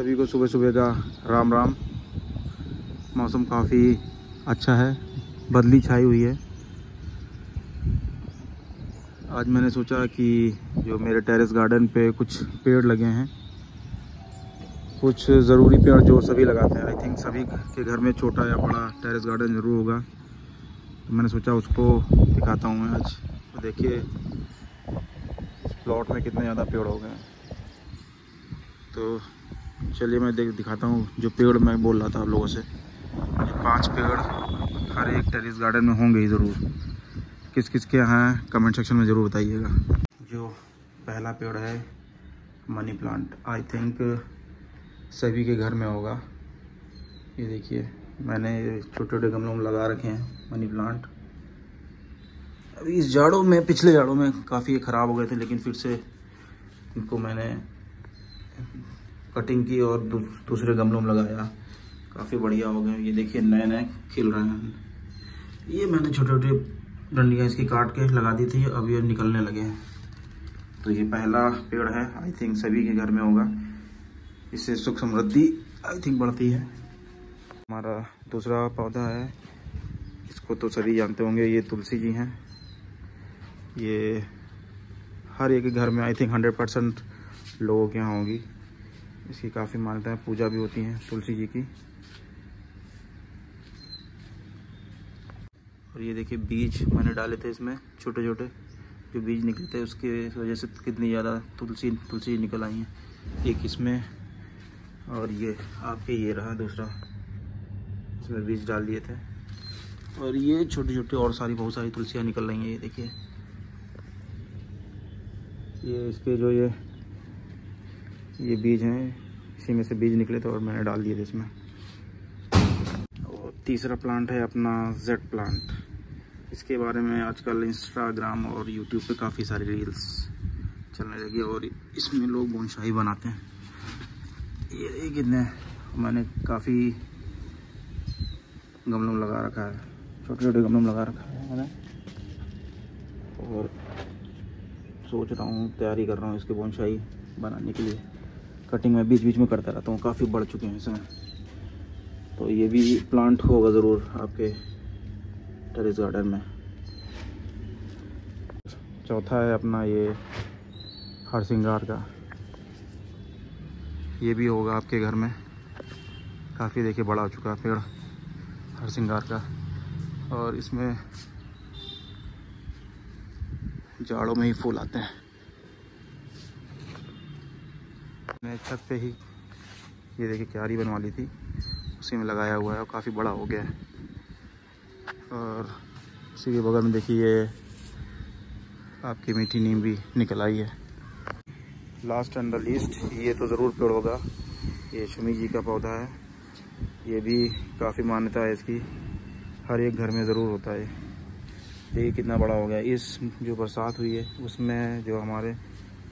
सभी को सुबह सुबह का राम राम। मौसम काफ़ी अच्छा है, बदली छाई हुई है। आज मैंने सोचा कि जो मेरे टेरेस गार्डन पे कुछ पेड़ लगे हैं, कुछ ज़रूरी पेड़ जो सभी लगाते हैं। आई थिंक सभी के घर में छोटा या बड़ा टेरेस गार्डन ज़रूर होगा। तो मैंने सोचा उसको दिखाता हूँ मैं आज। तो देखिए प्लॉट में कितने ज़्यादा पेड़ हो गए हैं। तो चलिए मैं देख दिखाता हूँ जो पेड़ मैं बोल रहा था आप लोगों से। ये पाँच पेड़ हर एक टेरिस गार्डन में होंगे ही ज़रूर। किस किस के यहाँ कमेंट सेक्शन में ज़रूर बताइएगा। जो पहला पेड़ है मनी प्लांट आई थिंक सभी के घर में होगा। ये देखिए, मैंने छोटे छोटे गमलों में लगा रखे हैं मनी प्लांट अभी इस जाड़ों में, पिछले जाड़ों में काफ़ी ख़राब हो गए थे, लेकिन फिर से इनको मैंने कटिंग की और दूसरे गमलों में लगाया। काफ़ी बढ़िया हो गए। ये देखिए नए नए खिल रहे हैं। ये मैंने छोटे छोटे डंडियाँ इसकी काट के लगा दी थी, अब ये निकलने लगे हैं। तो ये पहला पेड़ है। आई थिंक सभी के घर में होगा। इससे सुख समृद्धि आई थिंक बढ़ती है। हमारा दूसरा पौधा है। इसको तो सभी जानते होंगे, ये तुलसी जी हैं। ये हर एक घर में आई थिंक हंड्रेड परसेंट लोगों के यहाँ होगी। इसकी काफ़ी मान्यता है पूजा भी होती है, तुलसी जी की। और ये देखिए, बीज मैंने डाले थे इसमें छोटे छोटे जो बीज निकले थे, उसकी वजह से कितनी ज़्यादा तुलसी तुलसी निकल आई हैं। एक इसमें, और ये आपके, ये रहा दूसरा। इसमें बीज डाल दिए थे। और ये छोटी छोटी और सारी, बहुत सारी तुलसियाँ निकल रही हैं, ये देखिए। ये इसके जो ये ये बीज हैं, इसी में से बीज निकले थे और मैंने डाल दिए थे इसमें। और तीसरा प्लांट है अपना जेड प्लांट इसके बारे में आजकल इंस्टाग्राम और यूट्यूब पे काफ़ी सारी रील्स चलने लगी और इसमें लोग बोनशाही बनाते हैं। ये कितने मैंने काफ़ी गमलों में लगा रखा है। छोटे छोटे गमलों में लगा रखा है मैंने। और सोच रहा हूँ, तैयारी कर रहा हूँ इसके बोनशाही बनाने के लिए। कटिंग में बीच बीच में करता रहता हूँ, काफ़ी बढ़ चुके हैं इसमें। तो ये भी प्लांट होगा ज़रूर आपके टेरिस गार्डन में। चौथा है अपना ये हर सिंगार का। ये भी होगा आपके घर में। काफ़ी देखिए बड़ा हो चुका है पेड़ हर सिंगार का। और इसमें जाड़ों में ही फूल आते हैं। मैं छत पे ही ये देखिए क्यारी बनवा ली थी। उसी में लगाया हुआ है और काफ़ी बड़ा हो गया है। और उसी के बगल में देखिए ये आपकी मीठी नीम भी निकल आई है। लास्ट एंड द लीस्ट ये तो ज़रूर पेड़ होगा। ये शमी जी का पौधा है। ये भी काफ़ी मान्यता है इसकी। हर एक घर में ज़रूर होता है। देखिए कितना बड़ा हो गया। इस जो बरसात हुई है, उसमें जो हमारे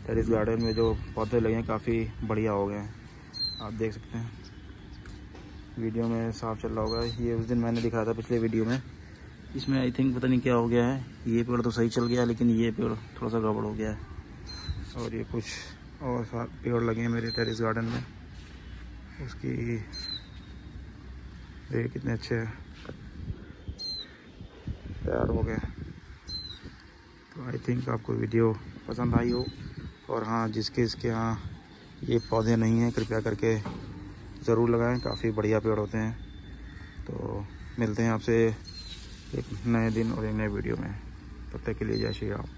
टेरिस गार्डन में जो पौधे लगे हैं, काफ़ी बढ़िया हो गए हैं। आप देख सकते हैं। वीडियो में साफ़ चल रहा होगा। ये उस दिन मैंने दिखाया था पिछले वीडियो में। इसमें आई थिंक पता नहीं क्या हो गया है। ये पेड़ तो सही चल गया, लेकिन ये पेड़ थोड़ा सा गड़बड़ हो गया है। और ये कुछ और पेड़ लगे हैं मेरे टेरिस गार्डन में। उसकी देखिए कितने अच्छे तैयार हो गए तो आई थिंक आपको वीडियो पसंद आई हो। और हाँ जिसके इसके यहाँ ये पौधे नहीं हैं, कृपया करके ज़रूर लगाएँ। काफ़ी बढ़िया पेड़ होते हैं। तो मिलते हैं आपसे एक नए दिन और एक नए वीडियो में। तब तक के लिए जय श्री राम।